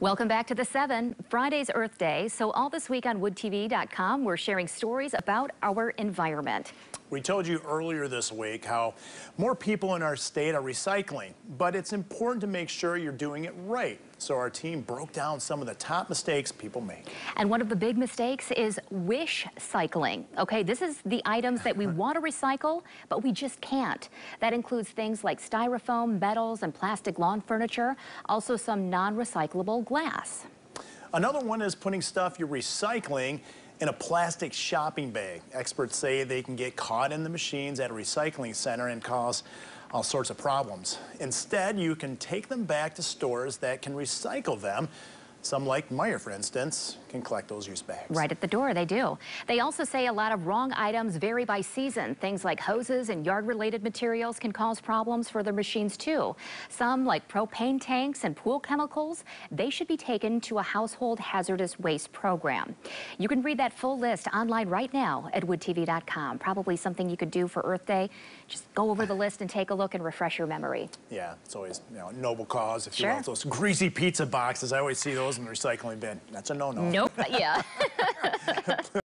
Welcome back to the 7. Friday's Earth Day. So all this week on woodtv.com, we're sharing stories about our environment. We told you earlier this week how more people in our state are recycling, but it's important to make sure you're doing it right. So our team broke down some of the top mistakes people make. And one of the big mistakes is wish cycling. Okay, this is the items that we want to recycle, but we just can't. That includes things like styrofoam, metals, and plastic lawn furniture, also some non-recyclable glass. Another one is putting stuff you're recycling in a plastic shopping bag. Experts say they can get caught in the machines at a recycling center and cause all sorts of problems. Instead, you can take them back to stores that can recycle them some, like Meijer, for instance, can collect those used bags. Right at the door, they do. They also say a lot of wrong items vary by season. Things like hoses and yard-related materials can cause problems for their machines, too. Some, like propane tanks and pool chemicals, they should be taken to a household hazardous waste program. You can read that full list online right now at woodtv.com. Probably something you could do for Earth Day. Just go over the list and take a look and refresh your memory. Yeah, it's always you know, a noble cause. If sure. you want those greasy pizza boxes, I always see those in the recycling bin. That's a no-no. Nope, yeah.